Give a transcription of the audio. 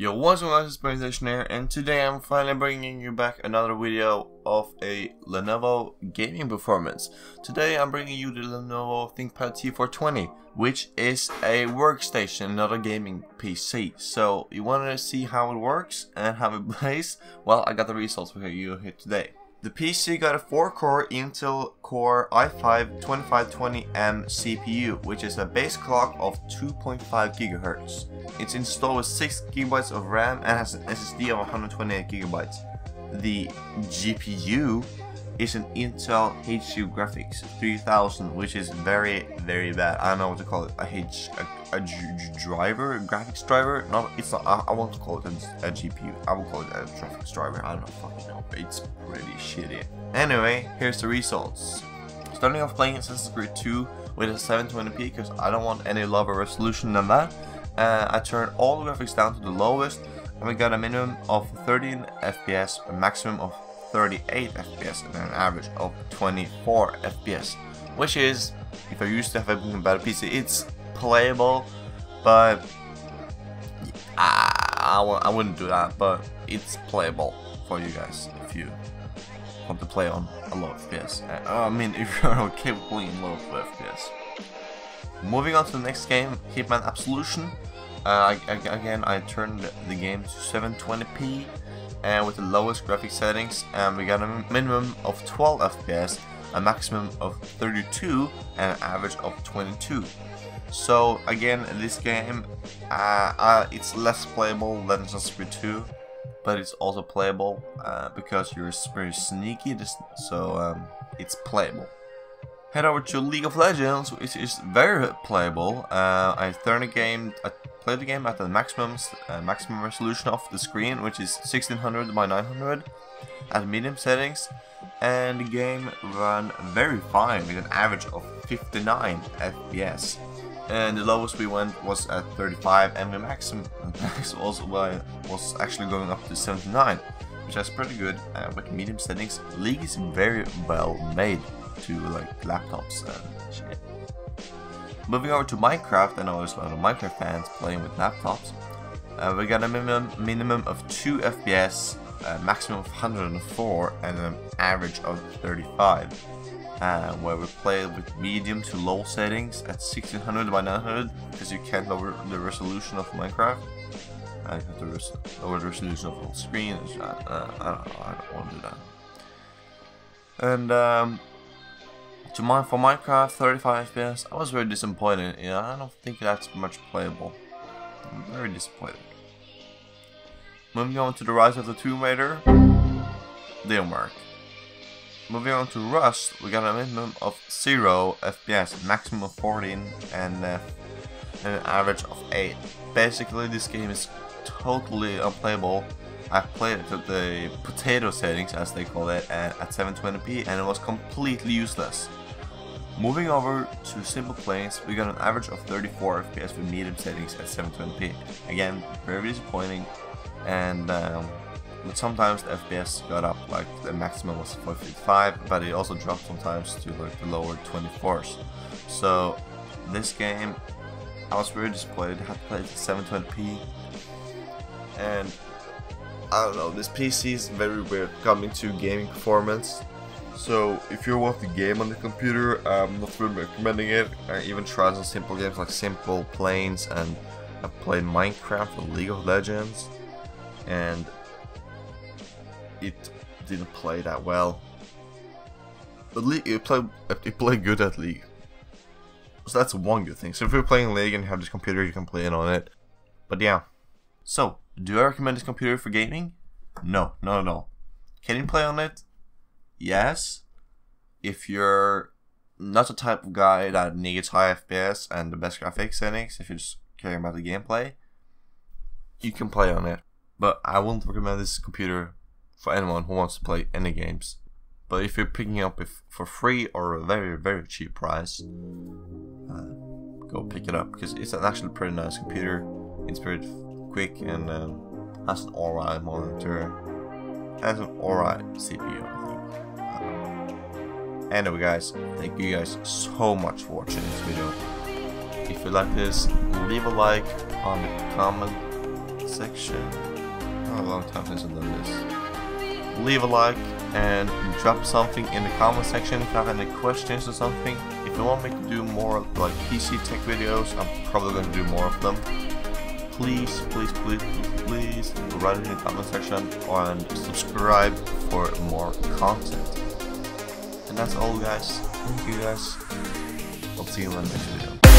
Yo, what's going on, this is here, and today I'm finally bringing you back another video of a Lenovo gaming performance. Today I'm bringing you the Lenovo ThinkPad T420, which is a workstation, not a gaming PC. So, you wanted to see how it works and how it plays? Well, I got the results for you here today. The PC got a 4-core Intel Core i5-2520M CPU, which is a base clock of 2.5 GHz. It's installed with 6 GB of RAM and has an SSD of 128 GB. The GPU is an Intel HD Graphics 3000, which is very, very bad. I don't know what to call it. A H, a, a driver, a graphics driver. Not, it's not. I, I won't call it a, a, GPU. I will call it a graphics driver. I don't fucking know. It's pretty shitty. Anyway, here's the results. Starting off playing Assassin's Creed 2 with a 720p because I don't want any lower resolution than that. Uh, I turned all the graphics down to the lowest and we got a minimum of 13 FPS, a maximum of 38 FPS and an average of 24 FPS, which is, if I used to have a better PC, it's playable, but I, I, I wouldn't do that, but it's playable for you guys if you want to play on a low FPS. Uh, I mean, if you're okay with playing low FPS. Moving on to the next game, Hitman Absolution. Uh, I, I, again, I turned the game to 720p and with the lowest graphic settings and we got a minimum of 12 FPS, a maximum of 32 and an average of 22. So again, this game, uh, uh, it's less playable than Assassin's Creed 2, but it's also playable uh, because you're very sneaky, so um, it's playable. Head over to League of Legends, which is very playable. Uh, I turned the game, I play the game at the maximum uh, maximum resolution of the screen, which is 1600 by 900 at medium settings, and the game ran very fine with an average of 59 FPS. And the lowest we went was at 35, and the maximum also was actually going up to 79, which is pretty good. Uh, with medium settings, League is very well made to like laptops and shit. Moving over to Minecraft, I know there's a lot of Minecraft fans playing with laptops. Uh, we got a minimum, minimum of 2 FPS, a maximum of 104, and an average of 35. Uh, where we play with medium to low settings at 1600 by 900 because you can't lower the resolution of Minecraft. I have to res lower the resolution of the screen. Uh, I don't. I don't want to do that. And um, to mine for Minecraft 35 FPS, I was very disappointed. Yeah, I don't think that's much playable. I'm very disappointed. Moving on to the Rise of the Tomb Raider, didn't work. Moving on to Rust, we got a minimum of 0 FPS, maximum of 14, and, uh, an average of 8. Basically, this game is totally unplayable. I played it at the potato settings, as they call it, at 720p, and it was completely useless. Moving over to simple planes, we got an average of 34 FPS with medium settings at 720p. Again, very disappointing, and um, but sometimes the FPS got up, like the maximum was 455, but it also dropped sometimes to like the lower 24s. So this game, I was very disappointed. I had to play it at 720p, and I don't know. This PC is very weird coming to gaming performance. So if you want the game on the computer, I'm not really recommending it. I even tried some simple games like Simple Planes and I played Minecraft and League of Legends and it didn't play that well. But League, it played, it played good at League. So that's one good thing. So if you're playing League and you have this computer, you can play it on it. But yeah. So, do I recommend this computer for gaming? No, not at all. Can you play on it? yes, if you're not the type of guy that needs high FPS and the best graphics settings, if you're just caring about the gameplay, you can play on it. But I wouldn't recommend this computer for anyone who wants to play any games. But if you're picking up it for free or a very, very cheap price, uh, go pick it up because it's an actually pretty nice computer. It's pretty quick and um, has an alright monitor, has an alright CPU. Anyway guys, thank you guys so much for watching this video. If you like this, leave a like on the comment section. Oh, a long time since I've done this. Leave a like and drop something in the comment section if you have any questions or something. If you want me to do more like PC tech videos, I'm probably going to do more of them. Please, please, please, please write it in the comment section and subscribe for more content. And that's all guys. Thank you guys. I'll see you in the next video.